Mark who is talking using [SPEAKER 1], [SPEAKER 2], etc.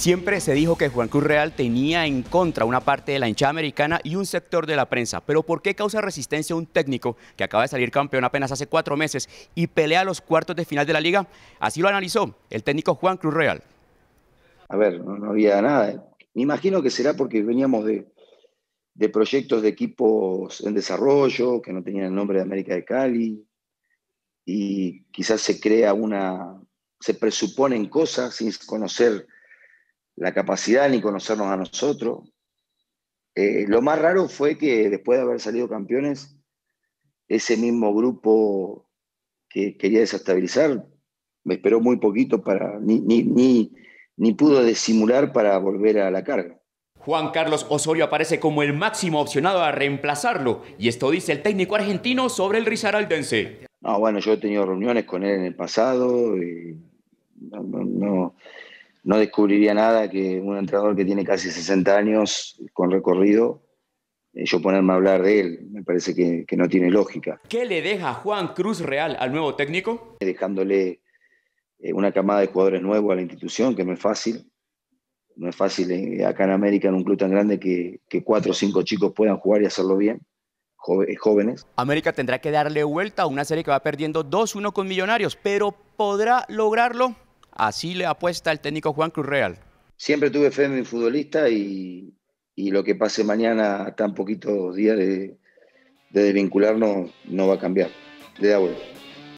[SPEAKER 1] Siempre se dijo que Juan Cruz Real tenía en contra una parte de la hinchada americana y un sector de la prensa. Pero ¿por qué causa resistencia un técnico que acaba de salir campeón apenas hace cuatro meses y pelea los cuartos de final de la liga? Así lo analizó el técnico Juan Cruz Real.
[SPEAKER 2] A ver, no, había nada. Me imagino que será porque veníamos de proyectos de equipos en desarrollo, que no tenían el nombre de América de Cali, y quizás se crea una, se presuponen cosas sin conocer la capacidad ni conocernos a nosotros. Eh, lo más raro fue que después de haber salido campeones, ese mismo grupo que quería desestabilizar me esperó muy poquito para, ni, ni, ni, ni pudo disimular para volver a la carga.
[SPEAKER 1] Juan Carlos Osorio aparece como el máximo opcionado a reemplazarlo, y esto dice el técnico argentino sobre el Risaraldense.
[SPEAKER 2] No, bueno, yo he tenido reuniones con él en el pasado y no, no, no descubriría nada que un entrenador que tiene casi 60 años con recorrido, eh, yo ponerme a hablar de él, me parece que, no tiene lógica.
[SPEAKER 1] ¿Qué le deja Juan Cruz Real al nuevo técnico?
[SPEAKER 2] Dejándole eh, una camada de jugadores nuevos a la institución, que no es fácil. No es fácil eh, acá en América, en un club tan grande, que, que cuatro o cinco chicos puedan jugar y hacerlo bien jóvenes.
[SPEAKER 1] América tendrá que darle vuelta a una serie que va perdiendo 2-1 con Millonarios, pero ¿podrá lograrlo? Así le apuesta el técnico Juan Cruz Real.
[SPEAKER 2] Siempre tuve fe en mi futbolista y, lo que pase mañana, tan poquitos días de, de desvincularnos, no va a cambiar. Da vuelta.